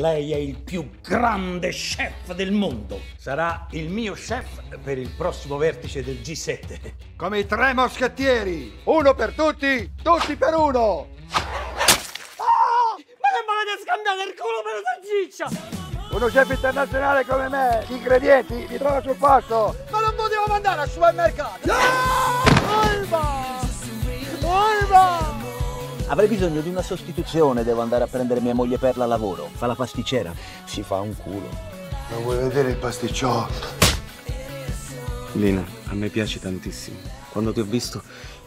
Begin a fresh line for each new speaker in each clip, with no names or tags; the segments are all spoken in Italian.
Lei è il più grande chef del mondo. Sarà il mio chef per il prossimo vertice del G7.
Come i tre moschettieri. Uno per tutti, tutti per uno.
Ma che volete scambiare il culo per una salsiccia?
Uno chef internazionale come me, gli ingredienti li trova sul posto.
Ma non potevamo andare al supermercato!
Olma! Olma!
Avrei bisogno di una sostituzione, devo andare a prendere mia moglie per la lavoro. Fa la pasticcera. Si fa un culo.
Non vuoi vedere il pasticciotto?
Lina, a me piace tantissimo. Quando ti ho visto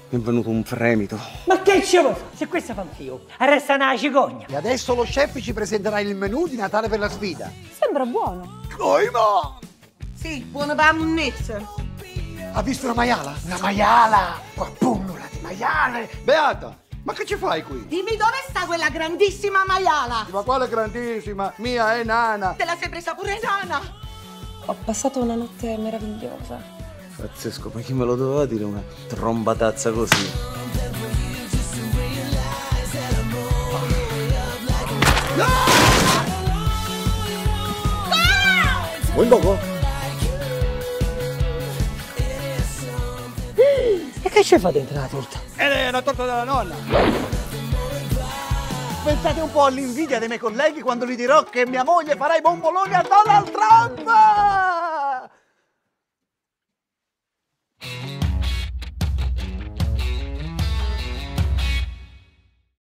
mi è venuto un fremito.
Ma che ci vuoi fare? Se questa fa anch'io, resta una cicogna!
E adesso lo chef ci presenterà il menù di Natale per la sfida.
Sembra buono.
Coima!
Sì, buona per la monnezza.
Ha visto una maiala? Una maiala! Qua pullula di maiale! Beata, ma che ci fai qui?
Dimmi dove sta quella grandissima maiala.
Ma quale grandissima? Mia è nana!
Te la sei presa pure nana.
Ho passato una notte meravigliosa.
Pazzesco, ma chi me lo doveva dire una trombatazza così?
Vuoi un poco?
Che ci fa dentro la torta?
È la torta della nonna! Pensate un po' all'invidia dei miei colleghi quando gli dirò che mia moglie farà i bomboloni a Donald Trump!